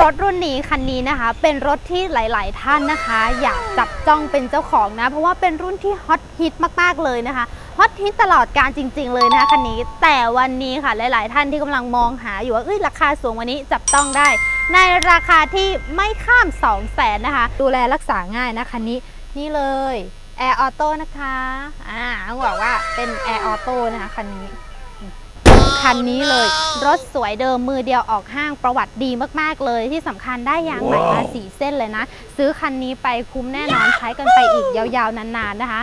รถรุ่นนี้คันนี้นะคะ เป็นรถที่หลาย ๆ ท่านนะคะ อยากจับจ้องเป็นเจ้าของนะ เพราะว่าเป็นรุ่นที่ฮอตฮิตมาก ๆ เลยนะคะฮอตฮิตตลอดกาลจริง ๆ เลยนะคะคันนี้ แต่วันนี้ค่ะหลาย ๆ ท่านที่กำลังมองหาอยู่ว่าเอ้ยราคาสูงวันนี้จับต้องได้ ในราคาที่ไม่ข้าม 2 0 0แสนนะคะ ดูแลรักษาง่ายนะคันนี้นี่เลยแอร์ออโต้นะคะ อ่าบอกว่าเป็นแอร์ออโต้นะคะคันนี้ คันนี้เลย รถสวยเดิมมือเดียวออกห้างประวัติดีมากๆเลย ที่สำคัญได้ยางใหม่มาสีเส้นเลยนะ ซื้อคันนี้ไปคุ้มแน่นอนใช้กันไปอีกยาวๆนานๆนะคะ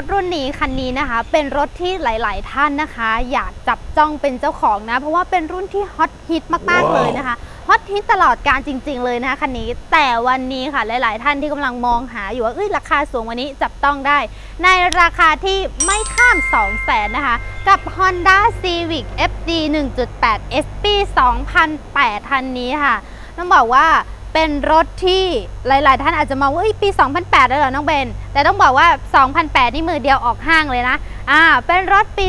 ถรุ่นนี้คันนี้นะคะ เป็นรถที่หลาย ๆ ท่านนะคะ อยากจับจ้องเป็นเจ้าของนะ เพราะว่าเป็นรุ่นที่ฮอตฮิตมาก ๆ เลยนะคะฮอตฮิตตลอดการจริง ๆ เลยนะคะคันนี้ แต่วันนี้ค่ะหลาย ๆ ท่านที่กำลังมองหาอยู่ว่าเอ้ยราคาสูงวันนี้จับต้องได้ ในราคาที่ไม่ข้าม 2 0 0แสนนะคะ กับ Honda Civic FD 1.8 SP 2008คันนี้ค่ะต้องบอกว่า เป็นรถที่หลาย ๆ ท่านอาจจะมองว่าเอ้ยปี 2008 แล้วเหรอ น้องเบน แต่ต้องบอกว่า 2008 นี่มือเดียวออกห้างเลยนะ อ่า เป็นรถปี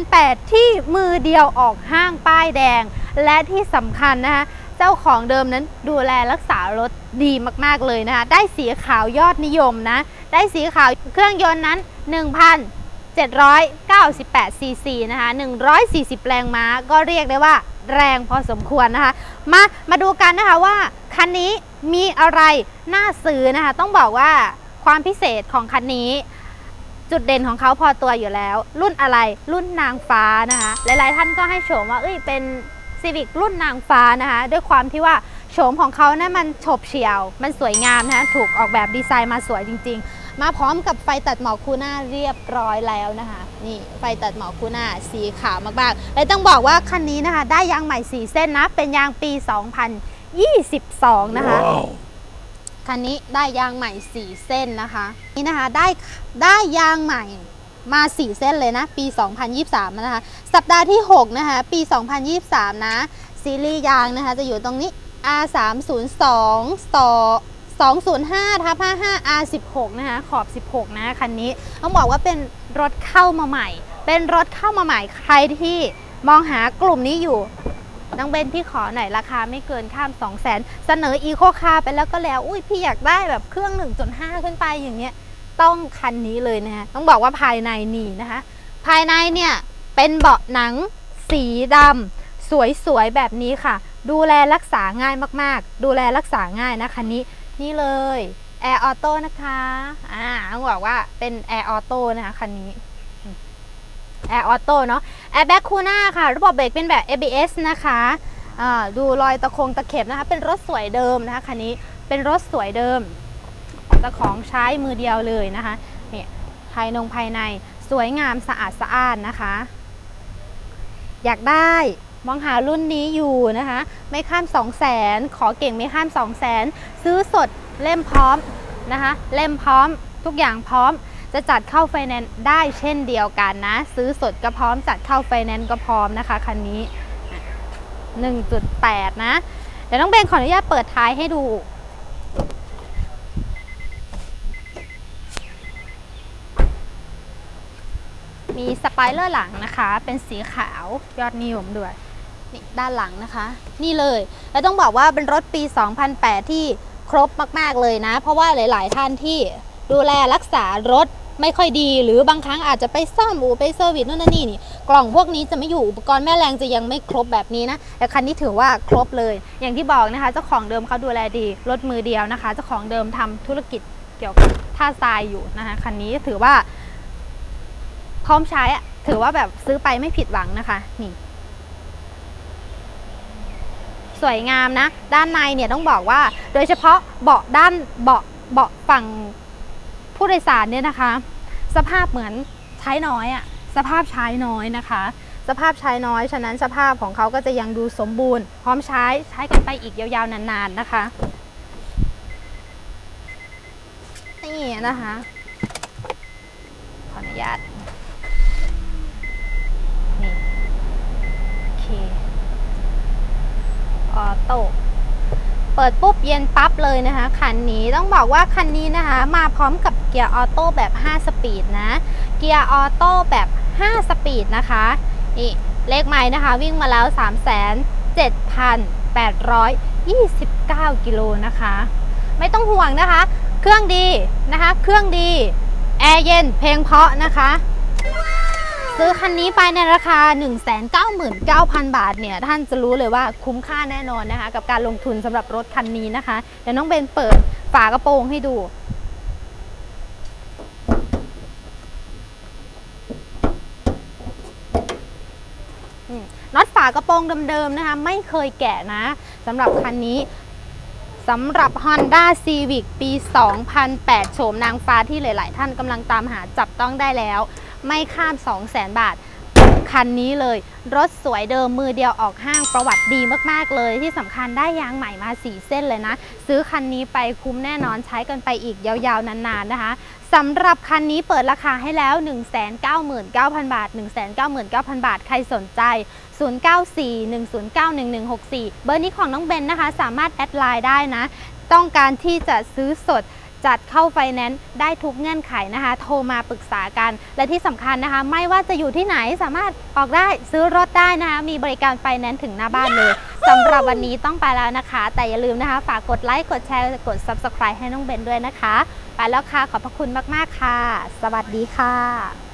2008 ที่มือเดียวออกห้างป้ายแดง และที่สำคัญนะคะ เจ้าของเดิมนั้นดูแลรักษารถดีมาก ๆ เลยนะคะ ได้สีขาวยอดนิยมนะ ได้สีขาวเครื่องยนต์นั้น 1,798 ซีซีนะคะ 140 แรงม้า ก็เรียกได้ว่าแรงพอสมควรนะคะ มา มาดูกันนะคะว่า คันนี้มีอะไรน่าซื้อนะคะ ต้องบอกว่าความพิเศษของคันนี้ จุดเด่นของเขาพอตัวอยู่แล้ว รุ่นอะไรรุ่นนางฟ้านะคะ หลายๆ ท่านก็ให้โฉมว่าเอ้ยเป็นซีวิกรุ่นนางฟ้านะคะด้วยความที่ว่าโฉมของเขานะ่ยมันโฉบเฉี่ยว มันสวยงามนะคะถูกออกแบบดีไซน์มาสวยจริง ๆ มาพร้อมกับไฟตัดหมอกคูน่าเรียบร้อยแล้วนะคะ นี่ไฟตัดหมอกคูน่าสีขาวมากๆและต้องบอกว่าคันนี้นะคะ ได้ยางใหม่4เส้นนะ เป็นยางปี 2022 นะคะคันนี้ได้ยางใหม่ 4 เส้นนะคะ นี่นะคะได้ได้ยางใหม่มา 4 เส้นเลยนะ ปี 2023 นะคะ สัปดาห์ที่ 6 นะคะ ปี 2023 นะ ซีรีส์ยางนะคะ จะอยู่ตรงนี้ R302 ต่อ205ทับ55 R16 นะคะ ขอบ 16 นะ คันนี้ต้องบอกว่าเป็นรถเข้ามาใหม่ เป็นรถเข้ามาใหม่ ใครที่มองหากลุ่มนี้อยู่ น้องเบนพี่ขอหน่อยราคาไม่เกินข้าม 2 0 0 0 0 0 เสนอ eco car ไปแล้วก็แล้ว อุ้ยพี่อยากได้แบบเครื่อง 1.5 ขึ้นไปอย่างเงี้ย ต้องคันนี้เลยนะฮะต้องบอกว่าภายในนี่นะคะ ภายในเนี่ยเป็นเบาะหนังสีดำสวยๆแบบนี้ค่ะ ดูแลรักษาง่ายมากๆ ดูแลรักษาง่ายนะคันนี้นี่เลยแอร์ออโต้นะคะ อ่าต้องบอกว่าเป็นแอร์ออโต้นะคะคันนี้ แอร์ออโต้เนาะแอร์แบ็คคู่หน้าค่ะ ระบบเบรกเป็นแบบ ABS นะคะอ่าดูรอยตะคงตะเข็บนะคะ เป็นรถสวยเดิมนะคะคันนี้เป็นรถสวยเดิมเจ้าของใช้มือเดียวเลยนะคะเนี่ยภายนงภายในสวยงามสะอาดสะอ้านนะคะ อยากได้มองหารุ่นนี้อยู่นะคะ ไม่ข้าม 2 0 0แสนขอเก๋งไม่ข้าม 2 0 0แสนซื้อสดเล่มพร้อมนะคะ เล่มพร้อมทุกอย่างพร้อม จะจัดเข้าไฟแนนซ์ได้เช่นเดียวกันนะ ซื้อสดก็พร้อมจัดเข้าไฟแนนซ์ก็พร้อมนะคะคันนี้ 1.8 นะ เดี๋ยวน้องเบนขออนุญาตเปิดท้ายให้ดูมีสปอยเลอร์หลังนะคะ เป็นสีขาวยอดนิยมด้วยนี่ด้านหลังนะคะ นี่เลย แล้วต้องบอกว่าเป็นรถปี 2008 ที่ครบมาก ๆ เลยนะ เพราะว่าหลาย ๆ ท่านที่ดูแลรักษารถ ไม่ค่อยดี หรือบางครั้งอาจจะไปซ่อมอู่ไป service นู่นนี่นี่ กล่องพวกนี้จะไม่อยู่อุปกรณ์แม่แรงจะยังไม่ครบแบบนี้นะแต่คันนี้ถือว่าครบเลย อย่างที่บอกนะคะเจ้าของเดิมเขาดูแลดีรถมือเดียวนะคะเจ้าของเดิมทำธุรกิจเกี่ยวกับท่าทรายอยู่นะคะคันนี้ถือว่าพร้อมใช้อะถือว่าแบบซื้อไปไม่ผิดหวังนะคะ นี่สวยงามนะ ด้านในเนี่ยต้องบอกว่า โดยเฉพาะเบาะด้านเบาะเบาะฝั่งผู้โดยสารเนี่ยนะคะ สภาพเหมือนใช้น้อยอะสภาพใช้น้อยนะคะ สภาพใช้น้อยฉะนั้นสภาพของเขาก็จะยังดูสมบูรณ์ พร้อมใช้ใช้กันไปอีกยาวๆนานๆนะคะนี่นะคะขออนุญาตนี่โอเคออโต้ เปิดปุ๊บเย็นปั๊บเลยนะคะคันนี้ต้องบอกว่าคันนี้นะคะ มาพร้อมกับเกียร์ออโต้แบบ 5 สปีดนะ เกียร์ออโต้แบบ 5 สปีดนะคะนี่เลขไมล์นะคะ วิ่งมาแล้ว 37,829 กิโลนะคะ ไม่ต้องห่วงนะคะ เครื่องดีนะคะ เครื่องดี แอร์เย็นเพลงเพาะนะคะ ซื้อคันนี้ไปในราคา 199,000 บาทเนี่ยท่านจะรู้เลยว่าคุ้มค่าแน่นอนนะคะ กับการลงทุนสำหรับรถคันนี้นะคะ เดี๋ยวน้องเบนเปิดฝากระโปรงให้ดูน็อตฝากระโปรงเดิมๆนะคะ ไม่เคยแกะนะสำหรับคันนี้สำหรับ Honda Civic ปี 2008 โฉมนางฟ้าที่หลาย ๆ ท่านกำลังตามหาจับต้องได้แล้ว ไม่ข้าม 200,000บาท คันนี้เลย รถสวยเดิมมือเดียวออกห้างประวัติดีมาก ๆ เลย ที่สำคัญได้ยางใหม่มา 4 เส้นเลยนะ ซื้อคันนี้ไปคุ้มแน่นอนใช้กันไปอีกยาว ๆ นาน ๆ นะคะสำหรับคันนี้เปิดราคาให้แล้ว 199,000 บาท 199,000 บาท ใครสนใจ 0941091164 เบอร์นี้ของน้องเบนนะคะ สามารถ add Line ได้นะ ต้องการที่จะซื้อสด จัดเข้าไฟแนนซ์ได้ทุกเงื่อนไขนะคะ โทรมาปรึกษากัน และที่สำคัญนะคะ ไม่ว่าจะอยู่ที่ไหนสามารถออกได้ซื้อรถได้นะคะ มีบริการไฟแนนซ์ถึงหน้าบ้านเลยสำหรับวันนี้ต้องไปแล้วนะคะ แต่อย่าลืมนะคะ ฝากกดไลค์กดแชร์กด Subscribe ให้น้องเบนด้วยนะคะ ไปแล้วค่ะขอบพระคุณมากๆค่ะ สวัสดีค่ะ